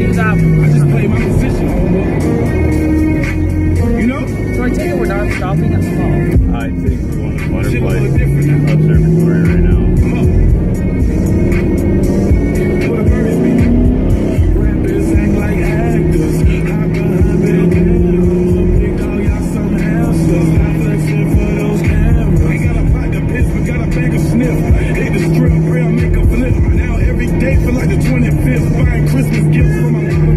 you? I just play my position. You know? So I take it we're not stopping at the. I think we want to butterfly observatory right now. Come on. the 25th, buying Christmas gifts for my mom.